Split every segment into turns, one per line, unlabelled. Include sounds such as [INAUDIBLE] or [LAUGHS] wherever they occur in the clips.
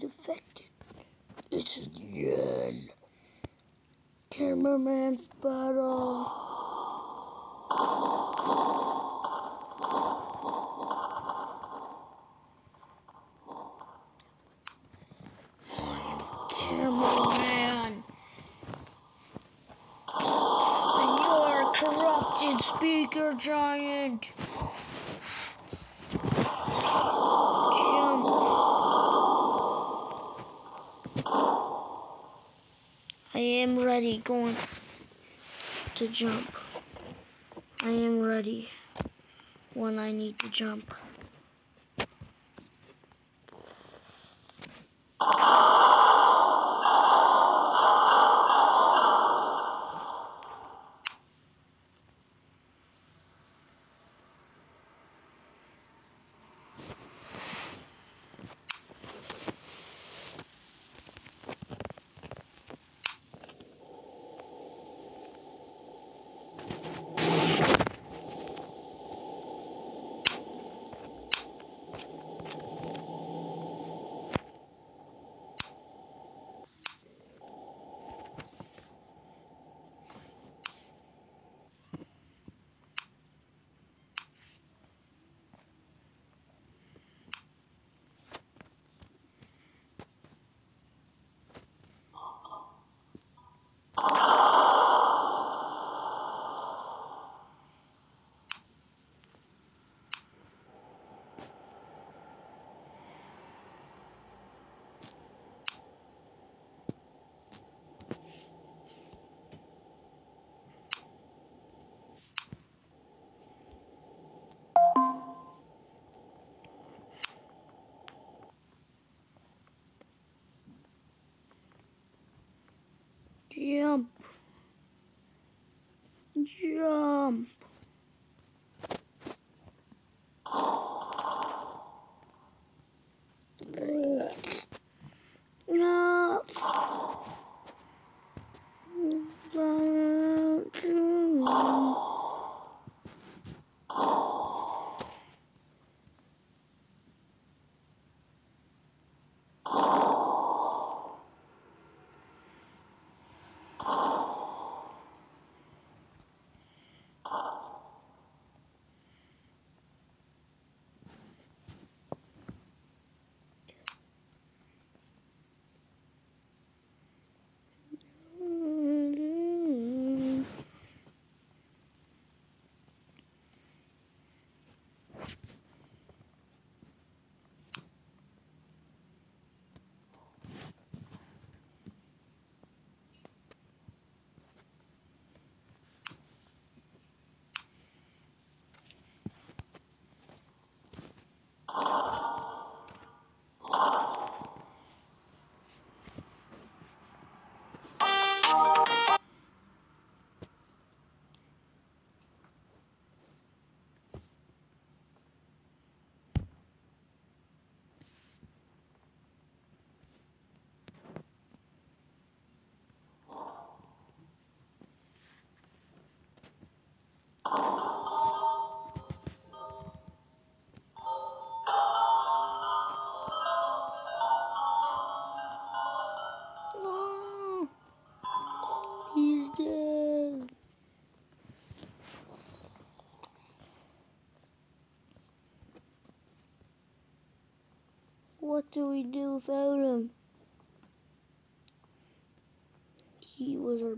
he's affected. This is the end. Cameraman's battle. Cameraman. And you're corrupted speaker giant. Jump. I am ready going to jump. I am ready when I need to jump.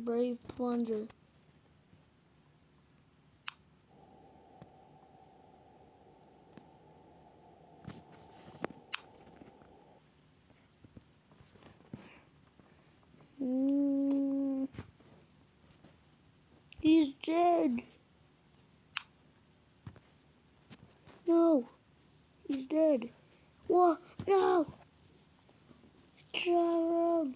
Brave plunger. Mm. He's dead. No, he's dead. What? No. Gerald.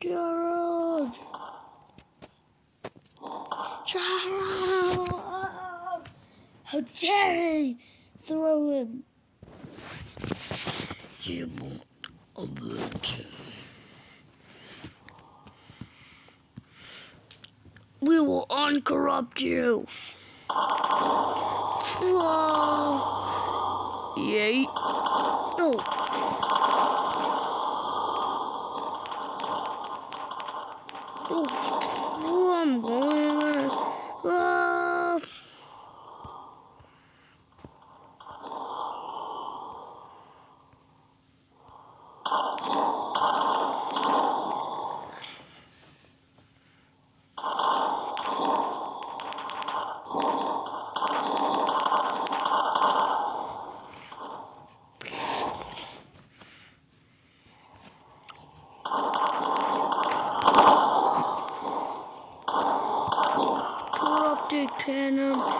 Gerald. Gerald. How dare he throw him? You won't oblige. We will uncorrupt you. Slow. Yay. No. Oh, I'm going. Corrupted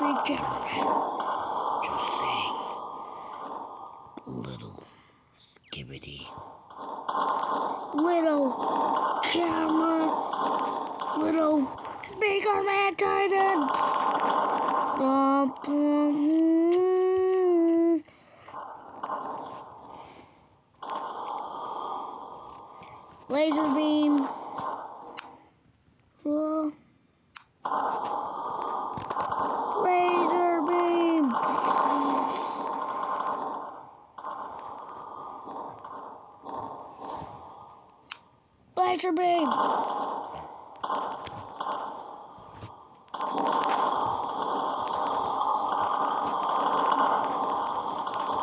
Someone cameraman. Just saying. Little skibidi. Little camera. Little speaker man titan. Laser beam. Uh, laser beam. Laser beam.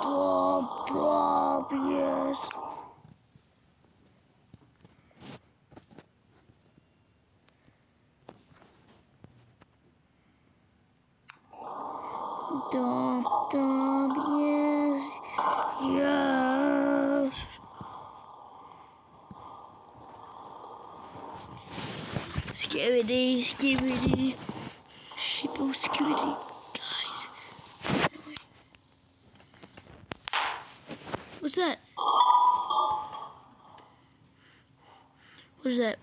Drop, drop, yes. Dump, dump, yes, yes. Skibidi, skibidi. Hey, boo, skibidi. Guys. What's that? What's that?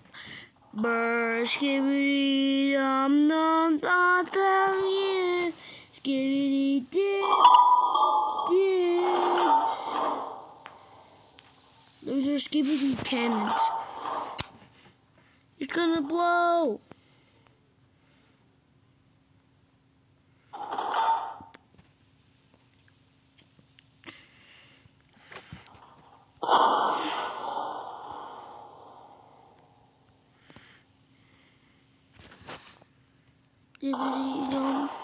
Brr, skibidi, dum, dum, dum, dum, yeah. just give me these cannons. It's gonna blow! Give it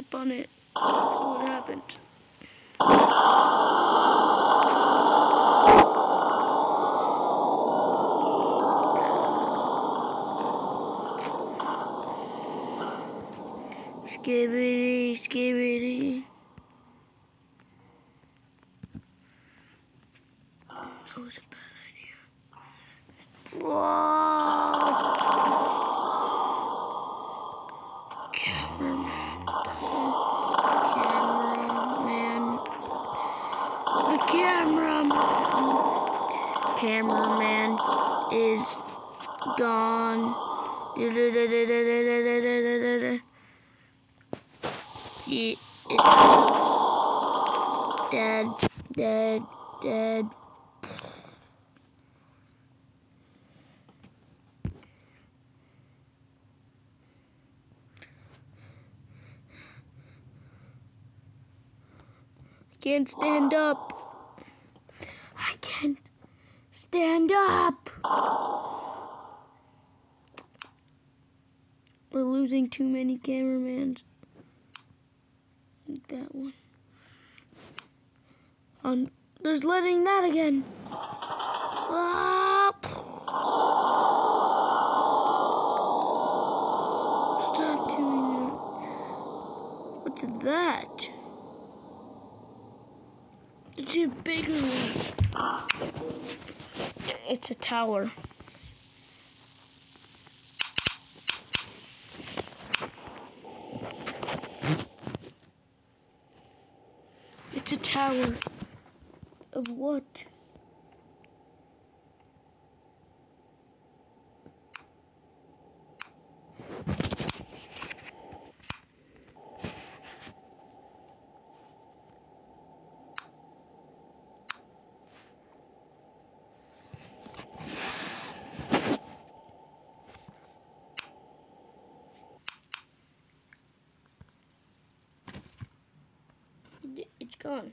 step on it. See what happens. Skibidi, skibidi. That was a bad idea. Whoa! Cameraman. Cameraman. The cameraman. Cameraman is gone. He is dead, dead, dead. I can't stand up. I can't stand up. We're losing too many cameramans. That one. Um, there's letting that again. Ah! Stop doing that. What's that? It's a bigger one. It's a tower. It's a tower. Of what? It's gone.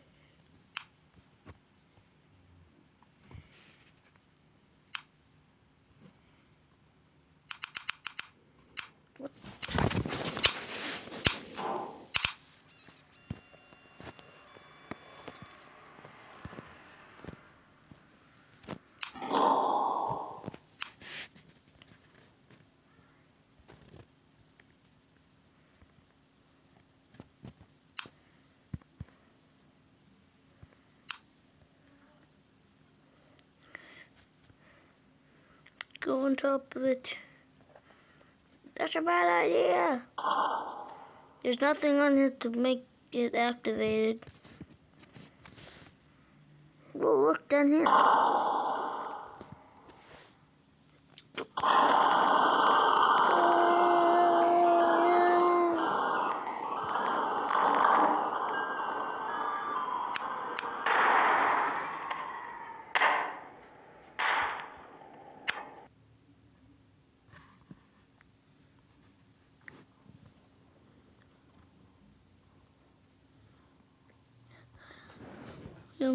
What? Go on top of it. That's a bad idea. There's nothing on here to make it activated. Well, look down here.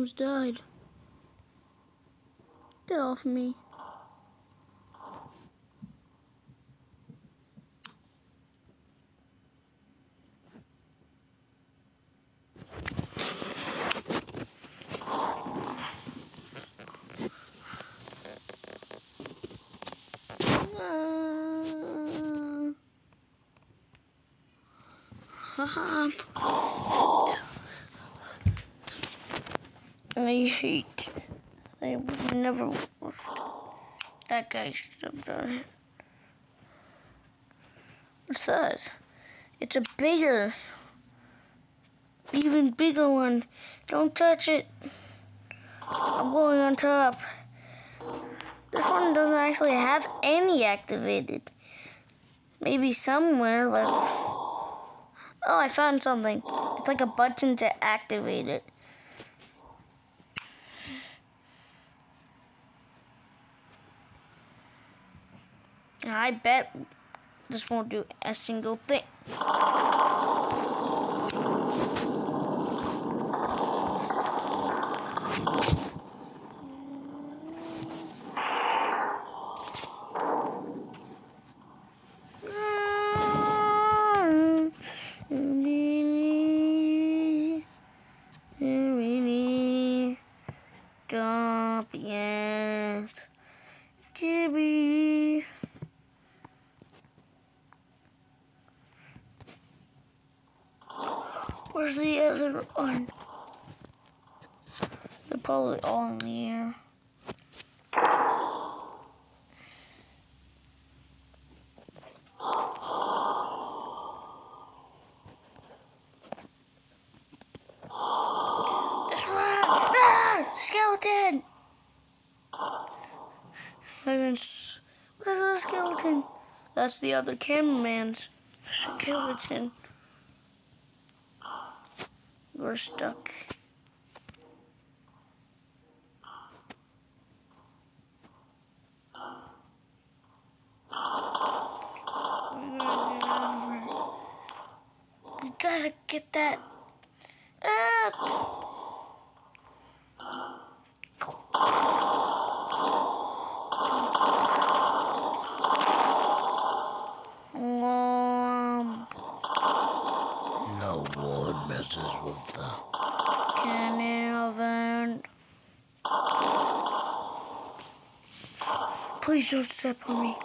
Almost died. Get off me. Ah. [LAUGHS] Haha. I hate. I never watched. That guy should have done it. What's that? It's a bigger, even bigger one. Don't touch it. I'm going on top. This one doesn't actually have any activated. Maybe somewhere, like. Oh, I found something. It's like a button to activate it. I bet this won't do a single thing. Stop, yes. Gibby. Where's the other one? They're probably all in the air. There's one! Ah! Skeleton! Heavens. Where's the skeleton? That's the other cameraman's skeleton. We're stuck. We gotta get that up. Please don't step on me.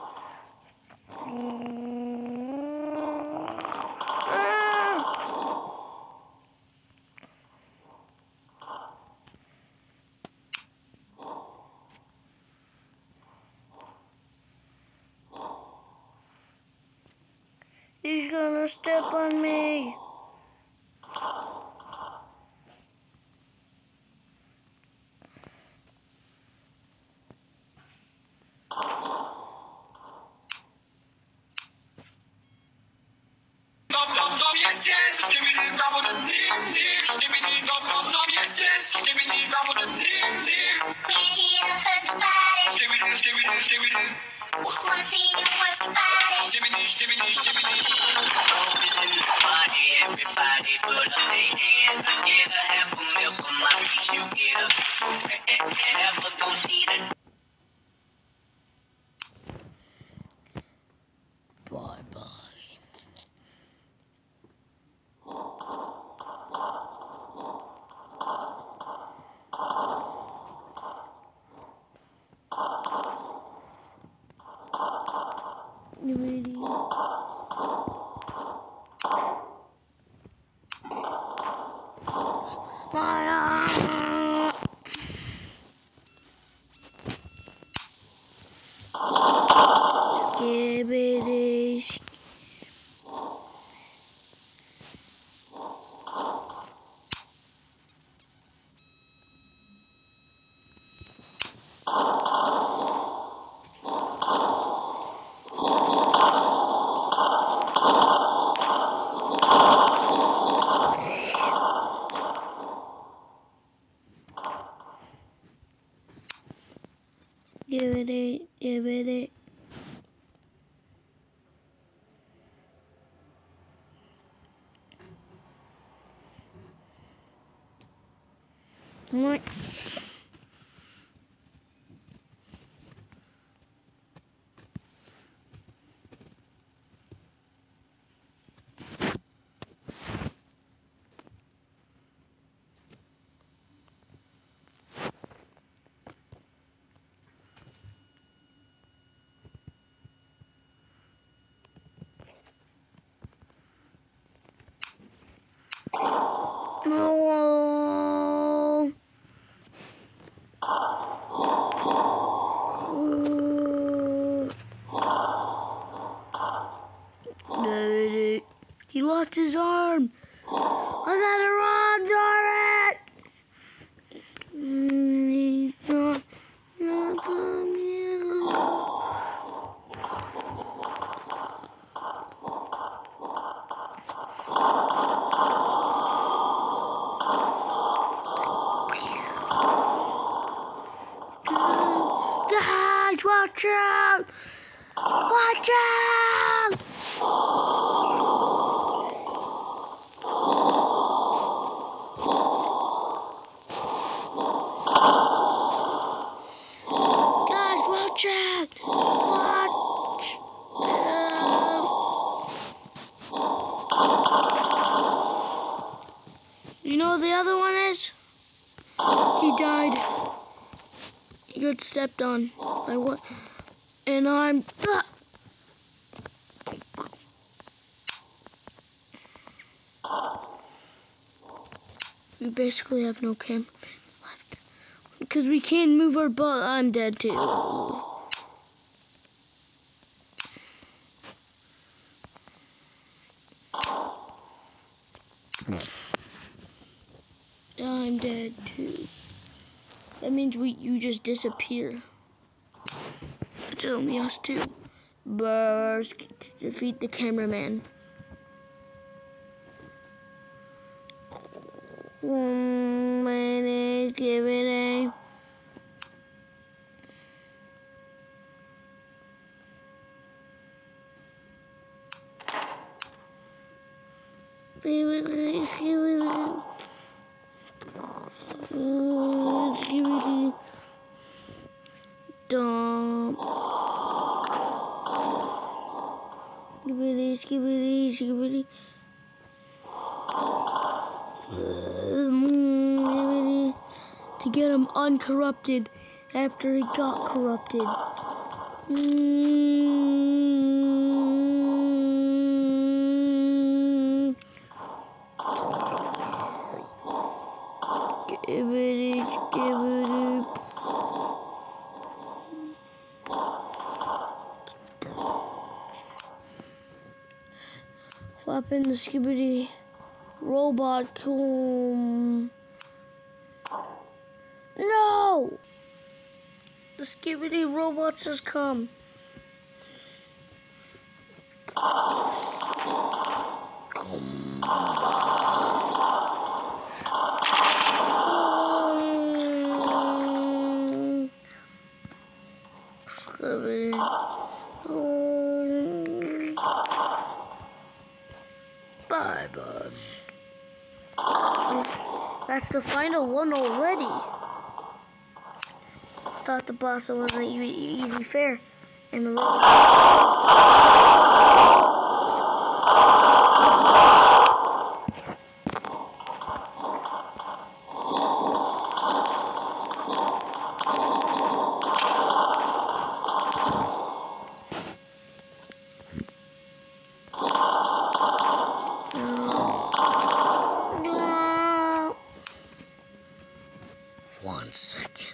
He's gonna step on me.
You
ready? Fire! Skibidi. sk- Give it a, give it a. What? No. He lost. lost his arm. I gotta run, darn it! Mm, not- not come here. Guys, watch out! Watch out! Guys, watch out! Watch out! You know the other one is? He died. He got stepped on by what? And I'm. Ah! We basically have no camera left. Because we can't move our butt. I'm dead too. I'm dead too. That means we you just disappear. It's only us two. Burst to defeat the cameraman. Mm, my name's Giving A. Dump. Skibidi, skibidi, skibidi. Mm, skibidi. To get him uncorrupted after he got corrupted. Mm. Skibidi, skibidi. Weapon the skibidi robot come. No! The skibidi robots has come. Mm. Bye bye. That's the final one already. Thought the boss wasn't easy fair, and the robot. No.
One second.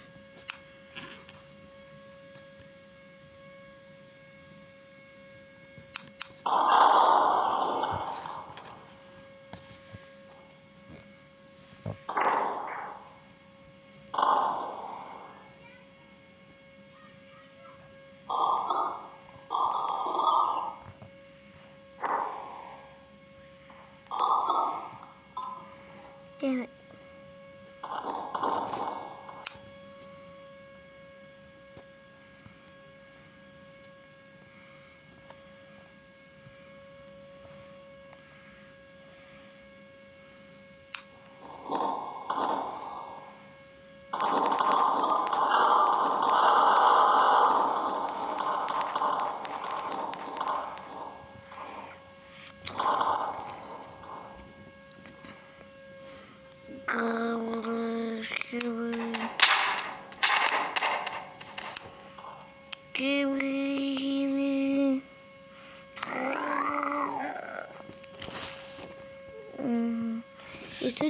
Damn it.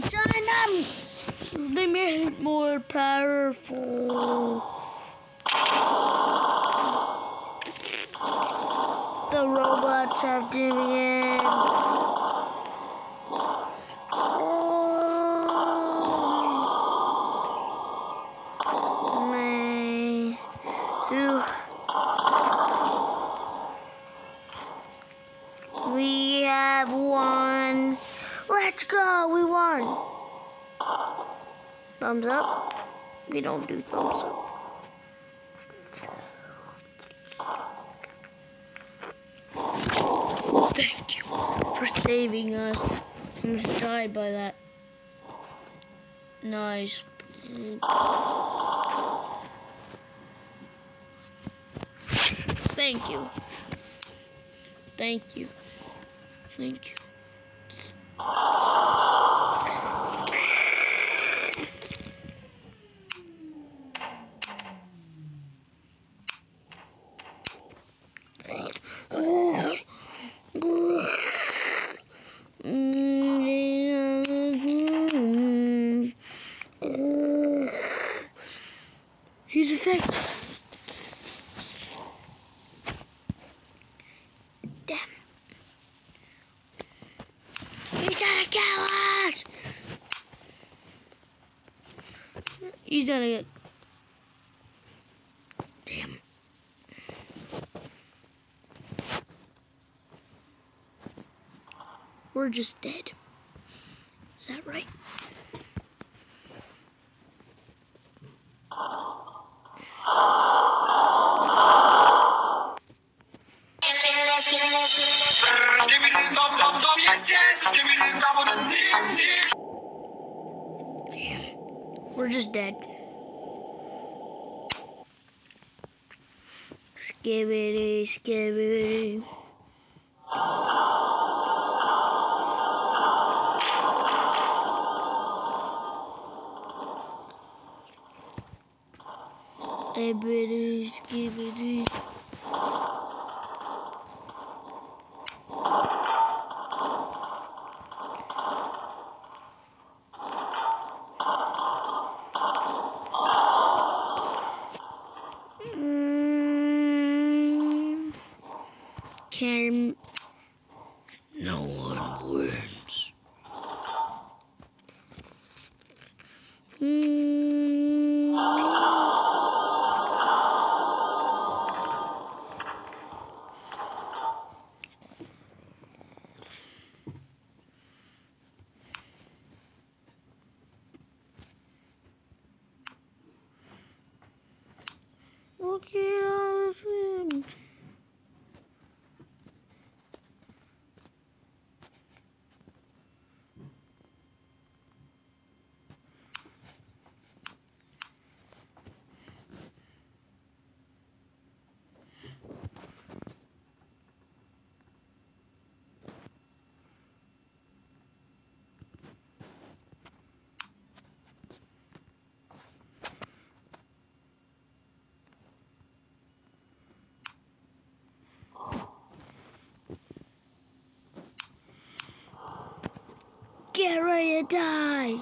It's a. Um, they made it more powerful. The robots have to begin. Let's go. We won. Thumbs up. We don't do thumbs up. Thank you for saving us. I almost died by that. Nice. Thank you. Thank you. Thank you. He's effective. Damn. He's gonna kill us! He's gonna get. Damn. We're just dead. Is that right? Damn. We're just dead. Skibidi, skibidi. Skibidi, skibidi. Mm, Can
No one wins.
mm, Look at all this room. Get ready to die.